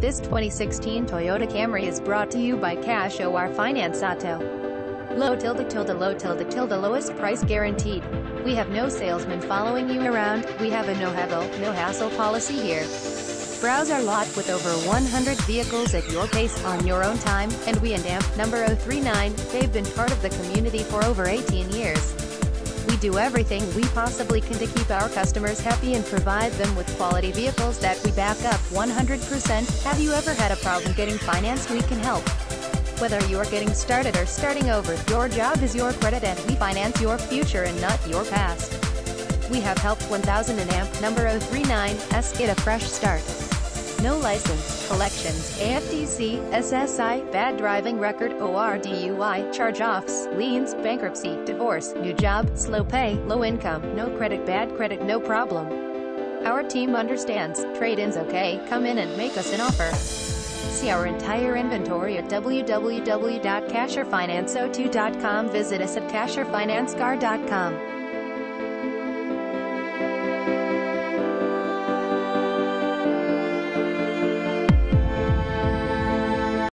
This 2016 Toyota Camry is brought to you by Cash OR Finance Auto. Low tilde tilde low tilde tilde lowest price guaranteed. We have no salesman following you around, we have a no haggle, no hassle policy here. Browse our lot with over 100 vehicles at your pace on your own time, and we and AMP number 039, they've been part of the community for over 18 years. We do everything we possibly can to keep our customers happy and provide them with quality vehicles that we back up 100%. Have you ever had a problem getting financed? We can help. Whether you're getting started or starting over, your job is your credit and we finance your future and not your past. We have helped 1000 and AMP number 039S get a fresh start. No license, collections, AFDC, SSI, bad driving record, OR DUI, charge-offs, liens, bankruptcy, divorce, new job, slow pay, low income, no credit, bad credit, no problem. Our team understands. Trade-ins okay, come in and make us an offer. See our entire inventory at www.cashorfinance02.com. Visit us at cashorfinancecar.com.